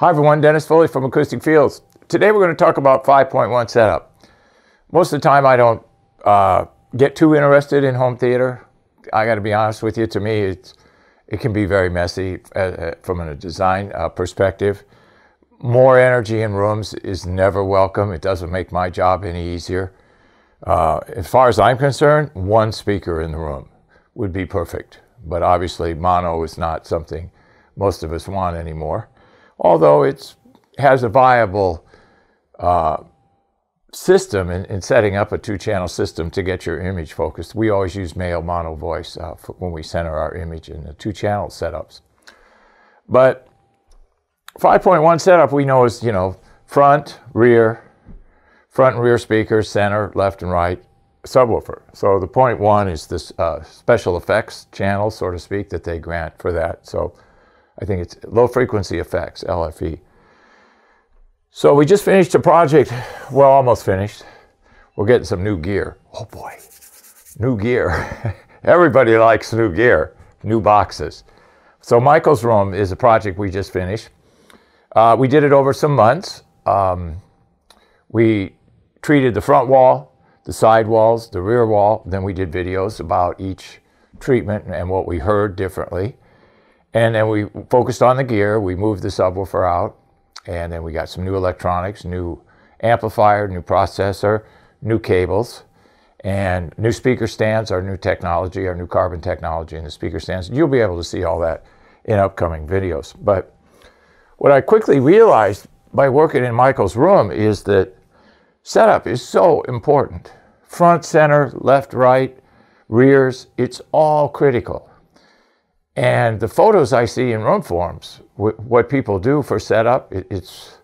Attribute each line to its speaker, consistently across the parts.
Speaker 1: Hi everyone, Dennis Foley from Acoustic Fields. Today we're going to talk about 5.1 setup. Most of the time I don't uh, get too interested in home theater. I got to be honest with you, to me it's, it can be very messy uh, uh, from a design uh, perspective. More energy in rooms is never welcome. It doesn't make my job any easier. Uh, as far as I'm concerned, one speaker in the room would be perfect. But obviously mono is not something most of us want anymore although it has a viable uh, system in, in, setting up a two-channel system to get your image focused. We always use male mono voice uh, when we center our image in the two-channel setups. But 5.1 setup we know is, you know, front, rear, front and rear speakers, center, left and right, subwoofer. So the point one is this uh, special effects channel, so to speak, that they grant for that. So I think it's low frequency effects, LFE. So we just finished a project, well, almost finished. We're getting some new gear. Oh boy, new gear. Everybody likes new gear, new boxes. So Michael's Room is a project we just finished. Uh, we did it over some months. Um, we treated the front wall, the side walls, the rear wall. Then we did videos about each treatment and what we heard differently. And then we focused on the gear. We moved the subwoofer out. And then we got some new electronics, new amplifier, new processor, new cables, and new speaker stands, our new technology, our new carbon technology in the speaker stands. You'll be able to see all that in upcoming videos. But what I quickly realized by working in Michael's room is that setup is so important. Front, center, left, right, rears, it's all critical. And the photos I see in room forms, what people do for setup, it's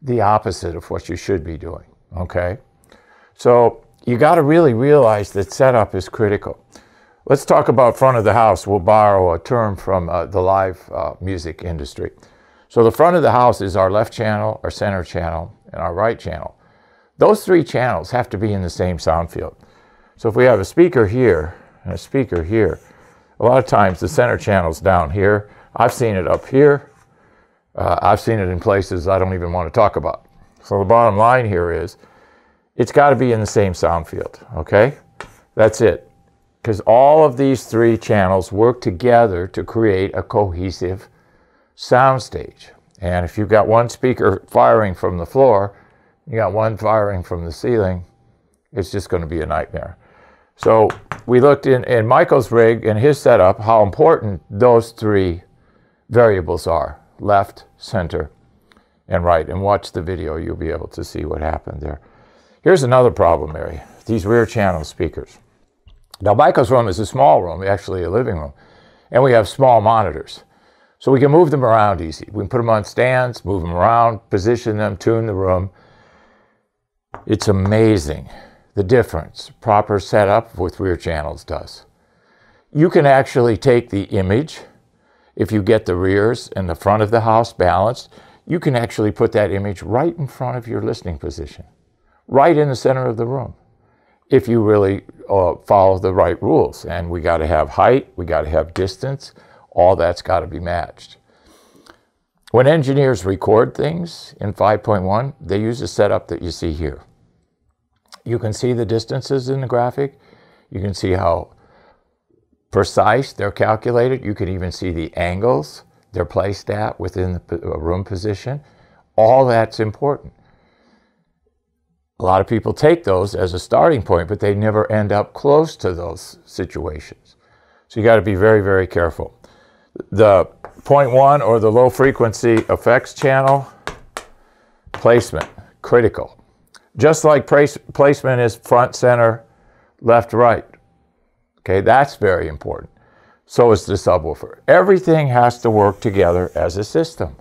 Speaker 1: the opposite of what you should be doing, okay? So you got to really realize that setup is critical. Let's talk about front of the house. We'll borrow a term from uh, the live uh, music industry. So the front of the house is our left channel, our center channel, and our right channel. Those three channels have to be in the same sound field. So if we have a speaker here and a speaker here, a lot of times the center channel's down here. I've seen it up here. Uh, I've seen it in places I don't even want to talk about. So the bottom line here is it's got to be in the same sound field, okay? That's it. Because all of these three channels work together to create a cohesive sound stage. And if you've got one speaker firing from the floor, you got one firing from the ceiling, it's just going to be a nightmare. So we looked in, in Michael's rig and his setup how important those three variables are, left, center, and right. And watch the video, you'll be able to see what happened there. Here's another problem area, these rear channel speakers. Now Michael's room is a small room, actually a living room, and we have small monitors. So we can move them around easy. We can put them on stands, move them around, position them, tune the room. It's amazing the difference proper setup with rear channels does. You can actually take the image, if you get the rears and the front of the house balanced, you can actually put that image right in front of your listening position, right in the center of the room, if you really uh, follow the right rules. And we got to have height, we got to have distance, all that's got to be matched. When engineers record things in 5.1, they use a setup that you see here. You can see the distances in the graphic. You can see how precise they're calculated. You can even see the angles they're placed at within the room position. All that's important. A lot of people take those as a starting point, but they never end up close to those situations. So you got to be very, very careful. The point one or the low frequency effects channel placement, critical. Just like placement is front, center, left, right. Okay, that's very important. So is the subwoofer. Everything has to work together as a system.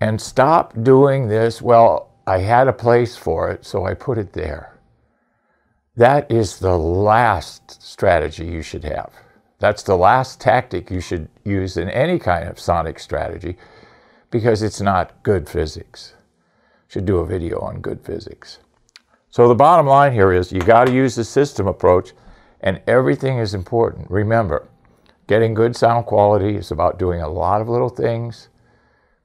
Speaker 1: And stop doing this, well, I had a place for it, so I put it there. That is the last strategy you should have. That's the last tactic you should use in any kind of sonic strategy because it's not good physics should do a video on good physics. So the bottom line here is you got to use the system approach and everything is important. Remember, getting good sound quality is about doing a lot of little things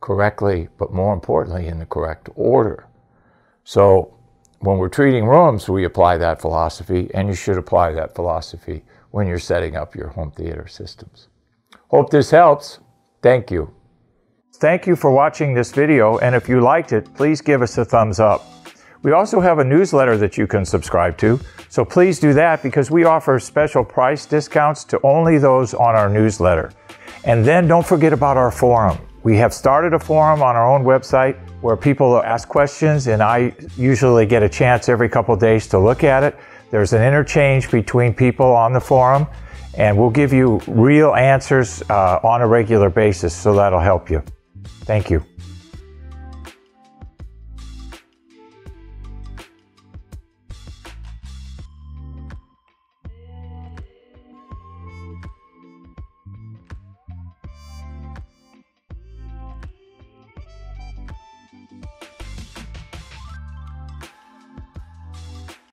Speaker 1: correctly, but more importantly, in the correct order. So when we're treating rooms, we apply that philosophy, and you should apply that philosophy when you're setting up your home theater systems. Hope this helps. Thank you. Thank you for watching this video, and if you liked it, please give us a thumbs up. We also have a newsletter that you can subscribe to, so please do that because we offer special price discounts to only those on our newsletter. And then don't forget about our forum. We have started a forum on our own website where people ask questions, and I usually get a chance every couple days to look at it. There's an interchange between people on the forum, and we'll give you real answers uh, on a regular basis, so that'll help you. Thank you.